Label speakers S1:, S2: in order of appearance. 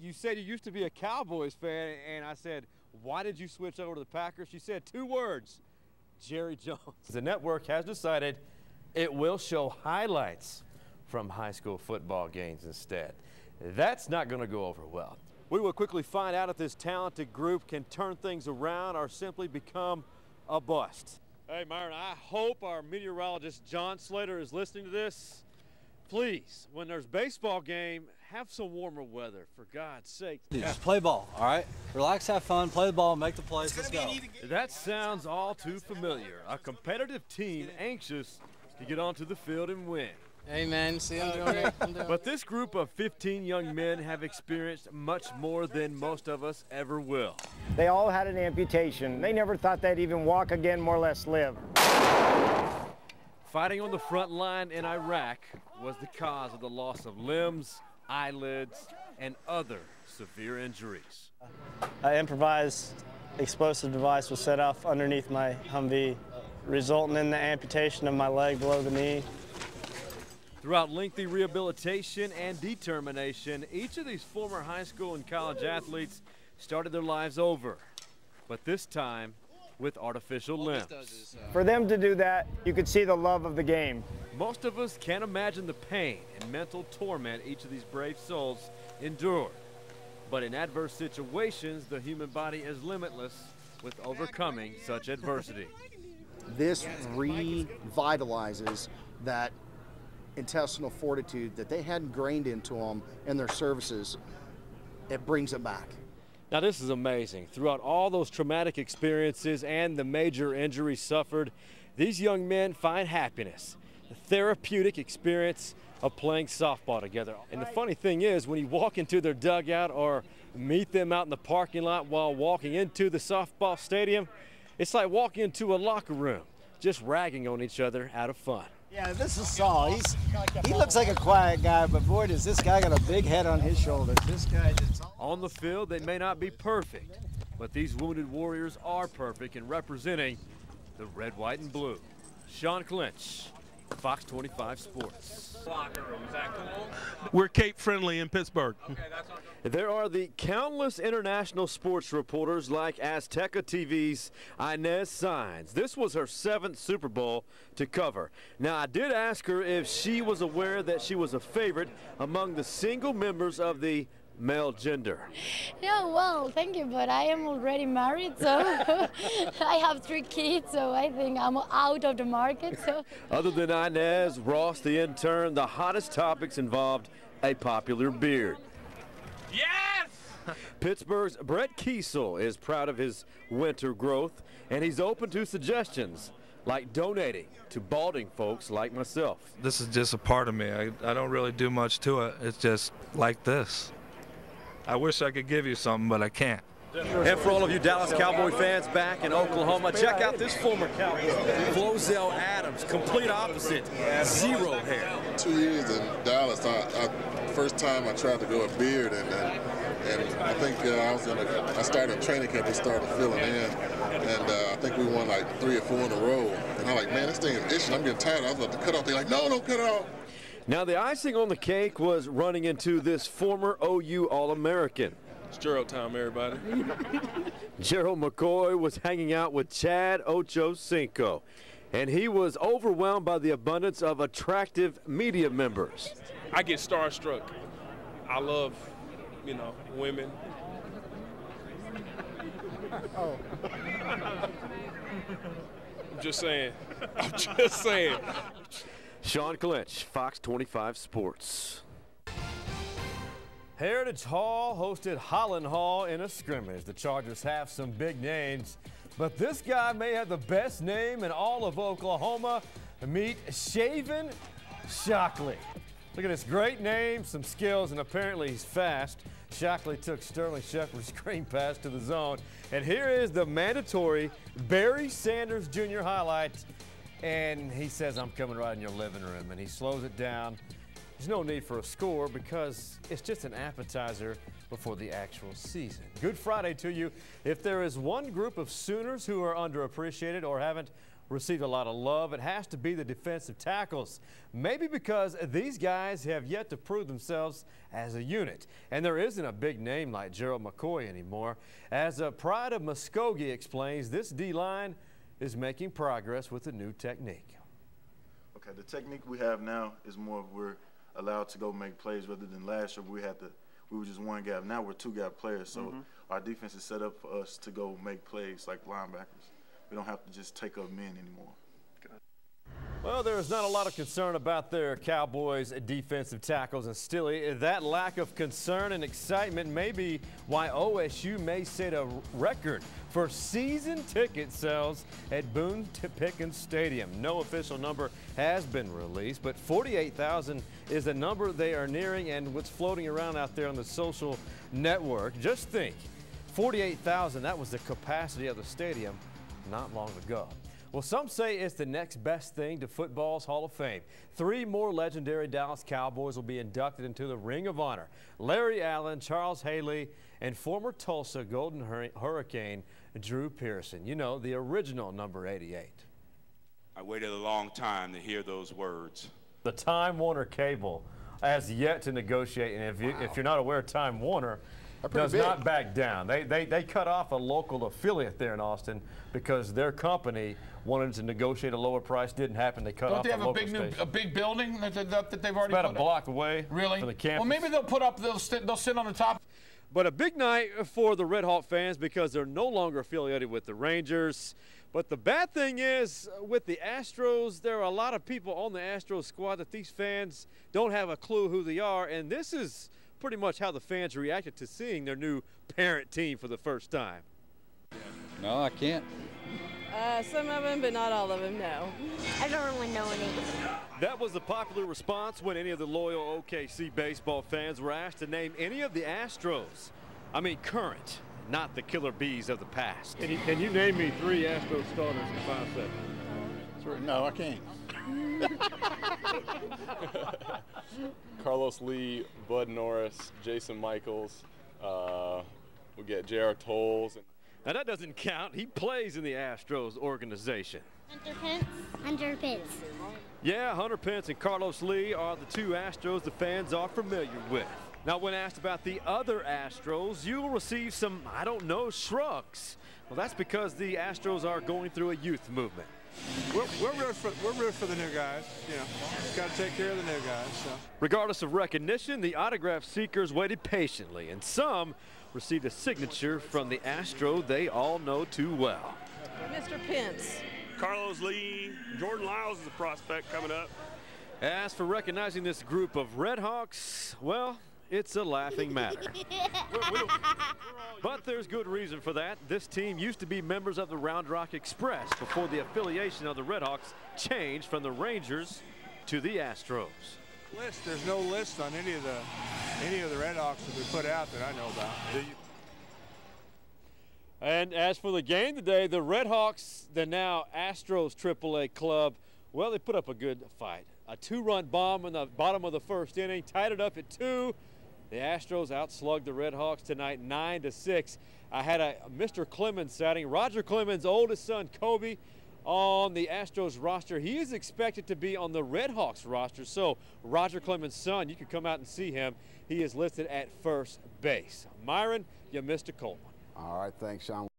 S1: you said you used to be a Cowboys fan, and I said, why did you switch over to the Packers? She said two words, Jerry Jones. The network has decided it will show highlights from high school football games instead. That's not going to go over well. We will quickly find out if this talented group can turn things around or simply become a bust. Hey, Myron, I hope our meteorologist John Slater is listening to this. Please, when there's baseball game, have some warmer weather, for God's sake.
S2: Just play ball, all right? Relax, have fun, play the ball, make the plays, let's go.
S1: That sounds all too familiar. A competitive team anxious to get onto the field and win.
S3: Hey man, see I'm doing it. I'm doing
S1: But this group of 15 young men have experienced much more than most of us ever will.
S4: They all had an amputation. They never thought they'd even walk again, more or less live.
S1: Fighting on the front line in Iraq was the cause of the loss of limbs, eyelids, and other severe injuries.
S4: An improvised explosive device was set off underneath my Humvee, resulting in the amputation of my leg below the knee.
S1: Throughout lengthy rehabilitation and determination, each of these former high school and college athletes started their lives over, but this time with artificial limbs.
S4: For them to do that, you could see the love of the game.
S1: Most of us can't imagine the pain and mental torment each of these brave souls endured. But in adverse situations, the human body is limitless with overcoming such adversity.
S5: This revitalizes that intestinal fortitude that they had ingrained into them in their services. It brings it back.
S1: Now, this is amazing. Throughout all those traumatic experiences and the major injuries suffered, these young men find happiness, the therapeutic experience of playing softball together. And the funny thing is, when you walk into their dugout or meet them out in the parking lot while walking into the softball stadium, it's like walking into a locker room, just ragging on each other out of fun.
S6: Yeah, this is Saul. He's he looks like a quiet guy, but boy, does this guy got a big head on his shoulders. This guy is.
S1: On the field, they may not be perfect, but these wounded warriors are perfect in representing the red, white, and blue. Shawn Clynch, Fox 25 Sports.
S7: We're Cape friendly in Pittsburgh.
S1: There are the countless international sports reporters like Azteca TV's Inez Sainz. This was her seventh Super Bowl to cover. Now, I did ask her if she was aware that she was a favorite among the single members of the male gender.
S8: Yeah, well, thank you, but I am already married, so I have three kids, so I think I'm out of the market. So.
S1: Other than Inez, Ross, the intern, the hottest topics involved a popular beard.
S7: Yes!
S1: Pittsburgh's Brett Keisel is proud of his winter growth, and he's open to suggestions like donating to balding folks like myself.
S9: This is just a part of me. I, I don't really do much to it. It's just like this. I wish I could give you something, but I can't.
S1: And for all of you Dallas Cowboy fans back in Oklahoma, check out this former Cowboy, Flozell Adams, complete opposite, zero hair.
S10: Two years in Dallas, I, I, first time I tried to grow a beard, and and, and I think uh, I was in a, I started training camp and started filling in, and uh, I think we won like three or four in a row. And I'm like, man, this thing is itching. I'm getting tired. I was about to cut off. They're like, no, don't cut it off.
S1: Now the icing on the cake was running into this former OU All-American.
S11: It's Gerald time, everybody.
S1: Gerald McCoy was hanging out with Chad Ochocinco, and he was overwhelmed by the abundance of attractive media members.
S11: I get starstruck. I love, you know, women.
S6: Oh.
S11: I'm just saying. I'm just saying.
S1: Shawn Clynch, Fox 25 Sports. Heritage Hall hosted Holland Hall in a scrimmage. The Chargers have some big names, but this guy may have the best name in all of Oklahoma. Meet Shaven Shockley. Look at this great name, some skills, and apparently he's fast. Shockley took Sterling Shepard's screen pass to the zone. And here is the mandatory Barry Sanders Jr. highlights. And he says, I'm coming right in your living room. And he slows it down. There's no need for a score because it's just an appetizer before the actual season. Good Friday to you. If there is one group of Sooners who are underappreciated or haven't received a lot of love. It has to be the defensive tackles. Maybe because these guys have yet to prove themselves as a unit. And there isn't a big name like Gerald McCoy anymore. As a Pride of Muskogee explains, this D-line is making progress with a new technique.
S12: Okay, the technique we have now is more of we're allowed to go make plays rather than last year we had to we were just one gap. Now we're two gap players, so mm-hmm. our defense is set up for us to go make plays like linebackers. We don't have to just take up men anymore.
S1: Well, there is not a lot of concern about their Cowboys defensive tackles, and Stilly, eh, that lack of concern and excitement may be why OSU may set a record for season ticket sales at Boone Pickens Stadium. No official number has been released, but 48,000 is the number they are nearing and what's floating around out there on the social network. Just think, 48,000, that was the capacity of the stadium not long ago. Well, some say it's the next best thing to football's Hall of Fame. Three more legendary Dallas Cowboys will be inducted into the Ring of Honor. Larry Allen, Charles Haley, and former Tulsa Golden Hurricane Drew Pearson. You know, the original number 88.
S13: I waited a long time to hear those words.
S1: The Time Warner cable has yet to negotiate, and if, you, if you're not aware, Time Warner does big. not back down. They, they, they cut off a local affiliate there in Austin because their company wanted to negotiate a lower price. Didn't happen. They cut
S14: Don't
S1: off
S14: they have
S1: a,
S14: a big new a big building that, that, that they've already
S1: it's about a block away
S14: really?
S1: from the campus.
S14: Well, maybe they'll put up, they'll, sit, they'll sit on the top.
S1: But a big night for the Red Hawk fans because they're no longer affiliated with the Rangers. But the bad thing is uh, with the Astros, there are a lot of people on the Astros squad that these fans don't have a clue who they are. And this is pretty much how the fans reacted to seeing their new parent team for the first time.
S2: No, I can't.
S15: Uh, some of them, but not all of them, no.
S8: I don't really know any.
S1: That was the popular response when any of the loyal OKC baseball fans were asked to name any of the Astros. I mean, current, not the killer bees of the past. Can you, can you name me three Astros starters in five seconds?
S16: No, I can't.
S17: Carlos Lee, Bud Norris, Jason Michaels. Uh, we get J.R. Towles.
S1: Now that doesn't count. He plays in the Astros organization.
S8: Hunter Pence. Hunter Pence.
S1: Yeah, Hunter Pence and Carlos Lee are the two Astros the fans are familiar with. Now, when asked about the other Astros, you will receive some, I don't know, shrugs. Well, that's because the Astros are going through a youth movement.
S18: We're, we're, ready for, we're ready for the new guys. You know, got to take care of the new guys. So.
S1: Regardless of recognition, the autograph seekers waited patiently, and some received a signature from the Astro they all know too well.
S15: Mr. Pence.
S11: Carlos Lee, Jordan Lyles is a prospect coming up.
S1: As for recognizing this group of Red Hawks, well, it's a laughing matter. but there's good reason for that. This team used to be members of the Round Rock Express before the affiliation of the Redhawks changed from the Rangers to the Astros.
S18: List. There's no list on any of the any of the Redhawks that we put out that I know about.
S1: And as for the game today, the Redhawks, the now Astros AAA club, well, they put up a good fight. A two-run bomb in the bottom of the first inning, tied it up at two. The Astros outslugged the Red Hawks tonight 9 to 6. I had a Mr. Clemens sighting. Roger Clemens' oldest son, Koby, on the Astros roster. He is expected to be on the Red Hawks roster. So, Roger Clemens' son, you can come out and see him. He is listed at first base. Myron, you missed a cold one.
S19: All right, thanks, Shawn.